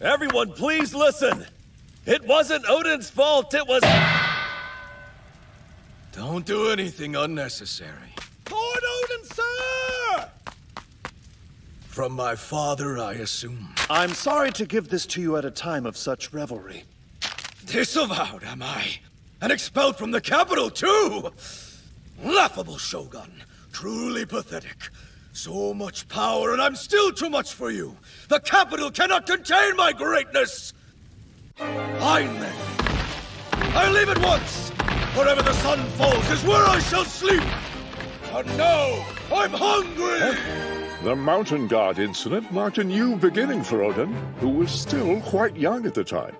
Everyone, please listen. It wasn't Oden's fault, it was. Don't do anything unnecessary. Lord Oden, sir! From my father, I assume. I'm sorry to give this to you at a time of such revelry. Disavowed, am I? And expelled from the capital, too! Laughable, Shogun. Truly pathetic. So much power, and I'm still too much for you. The capital cannot contain my greatness! Fine, then. I leave at once! Wherever the sun falls is where I shall sleep! And now, I'm hungry! The Mountain God incident marked a new beginning for Oden, who was still quite young at the time.